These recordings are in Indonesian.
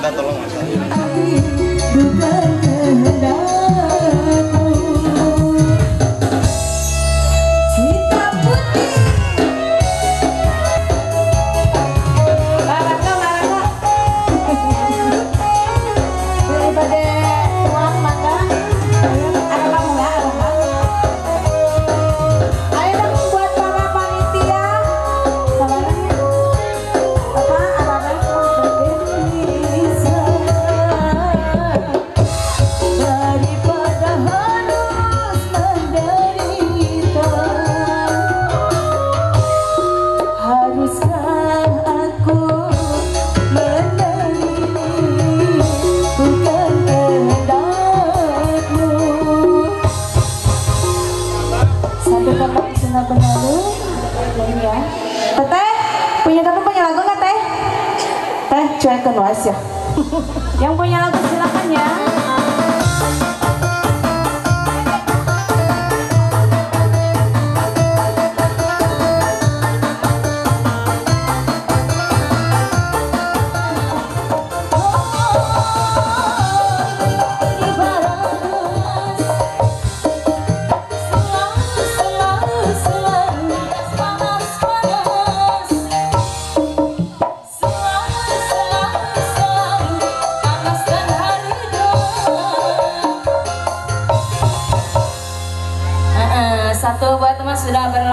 minta tolong mas. Punya kamu punya lagu nggak teh? Teh cuekin wes ya. Yang punya lagu silakan ya.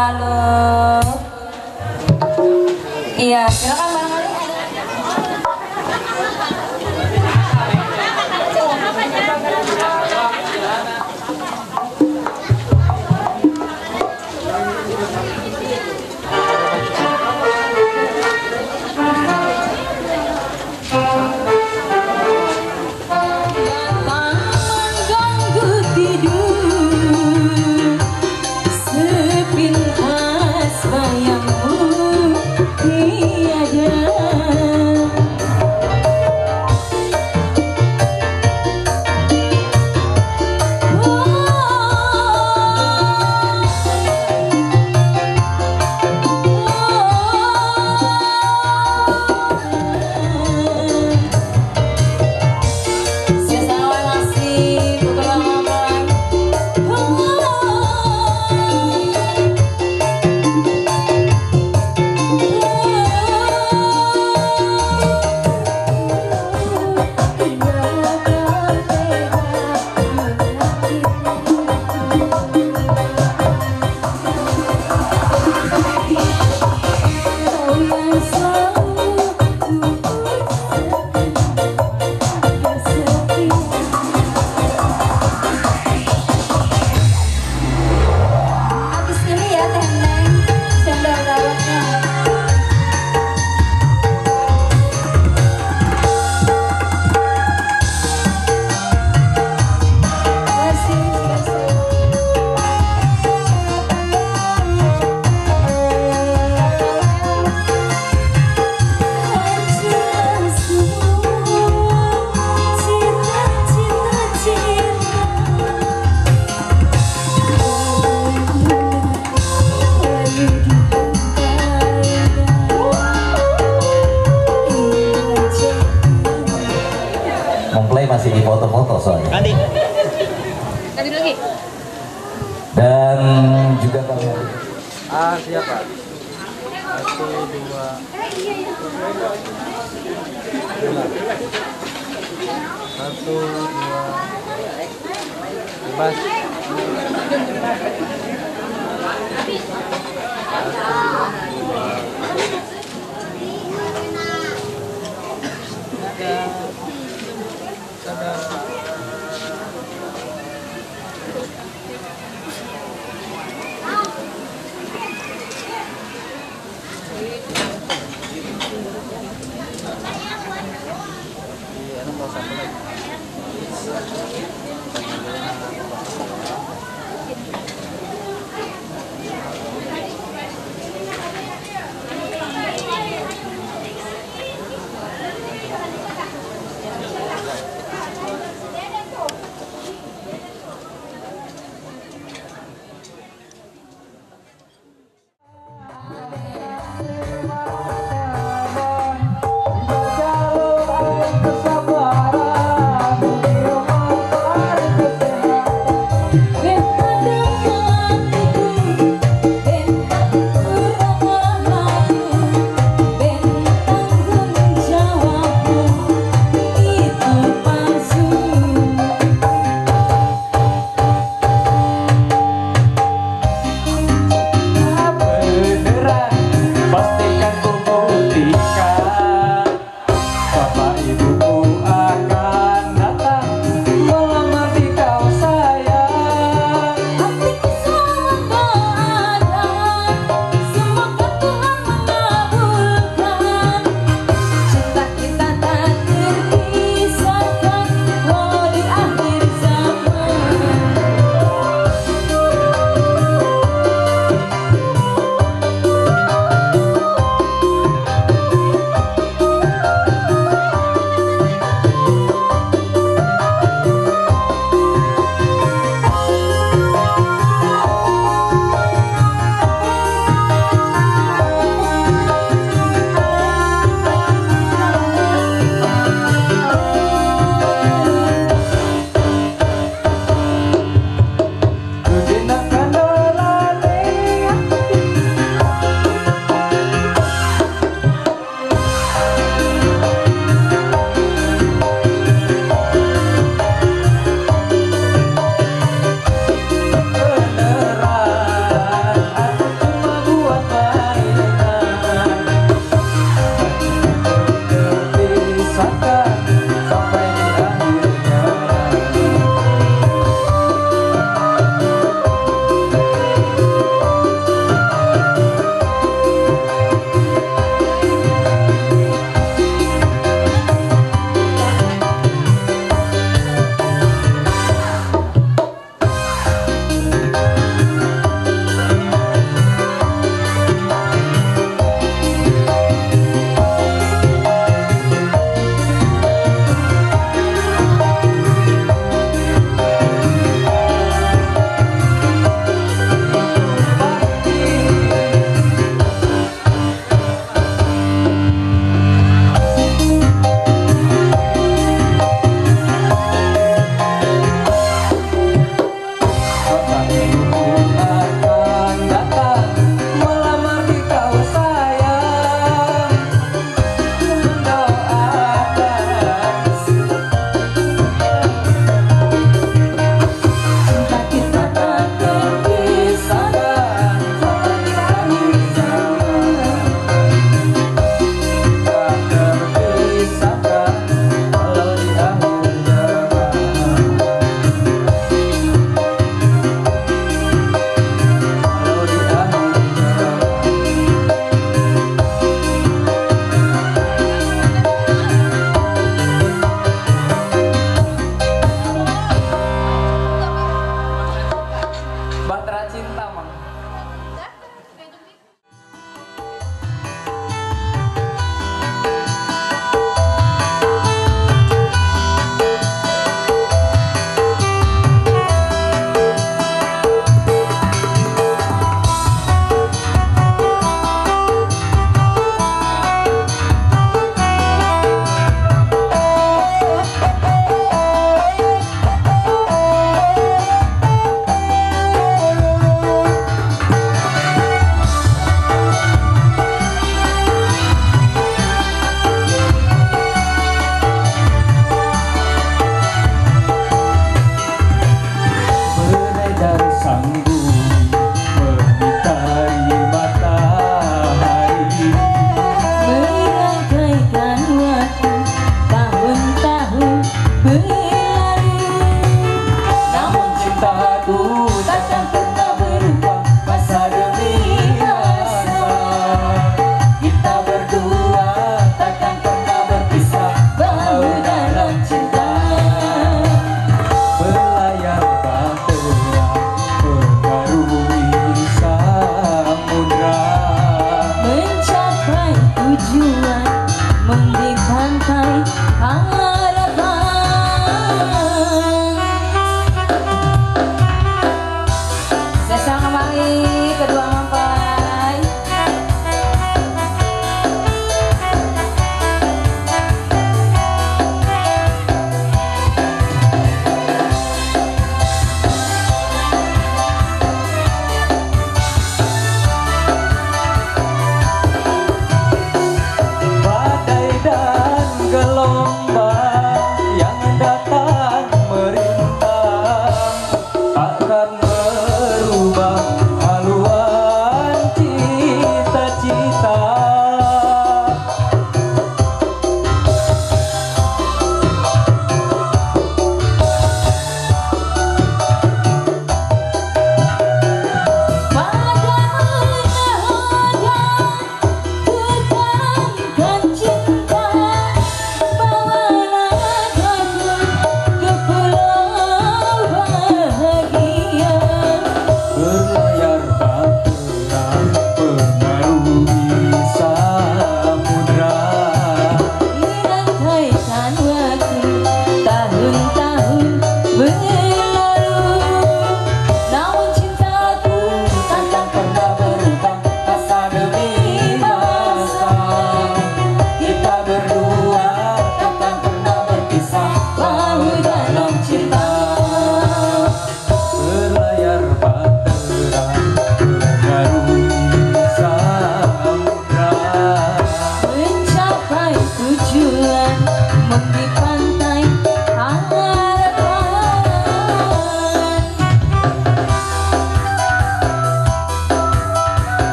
halo. Iya silakan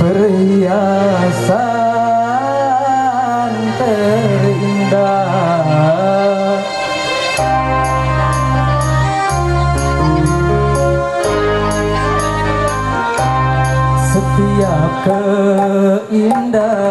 perhiasan terindah. Setiap keindahan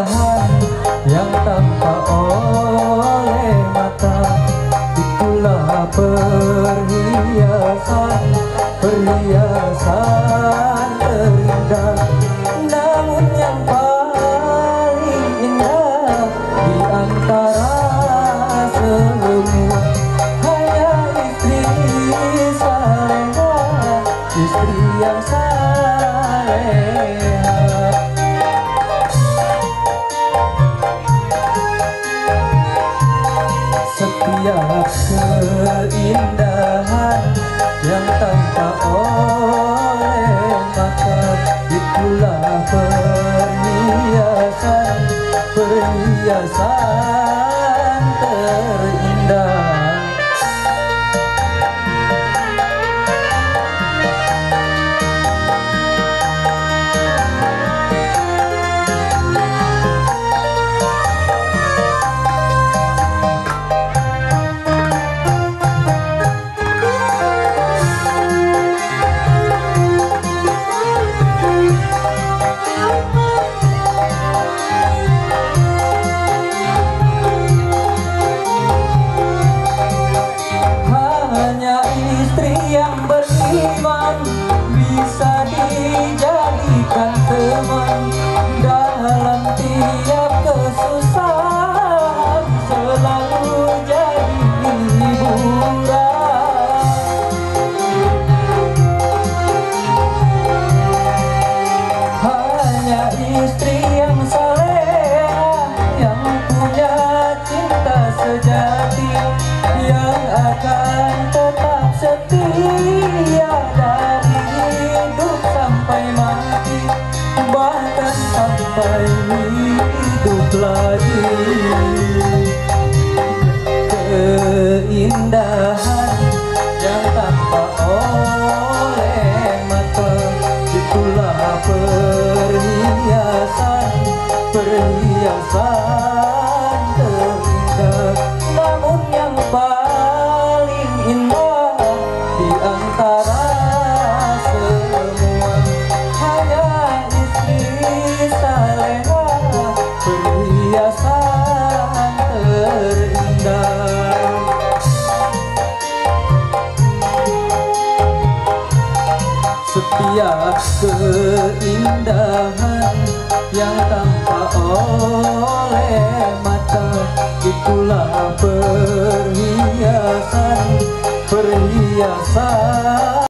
biasa. akan tetap setia dari hidup sampai mati. Bahkan sampai hidup lagi. Keindahan yang tanpa oleh mata itulah perhiasan perhiasan oleh mata Itulah perhiasan Perhiasan.